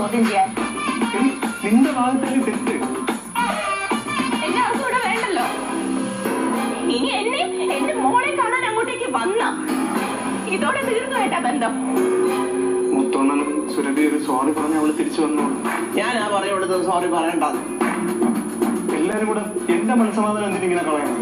ചോദ്യം ചെയ്യാൻ. നിന്റെ ഭാഗത്തേക്ക് തെറ്റ്. എന്നെ ആർക്കും ഇവിടെ വേണ്ടല്ലോ. ഇനി എന്നെ എന്റെ മോളെ കാണാൻ അങ്ങോട്ടേക്ക് വന്ന. ഇതോടെ തീർന്നു വേണ്ട ബന്ധം. മുത്തോണ്ണനും സുരഭി ഒരു സോറി പറഞ്ഞ് അവൾ തിരിച്ചു വന്നു. ഞാൻ ആ പറയുന്നത് സോറി പറയണ്ട എല്ലാരും കൂടെ എന്റെ മനസ്സമാധാനം എന്തിനിങ്ങനെ കളയണം?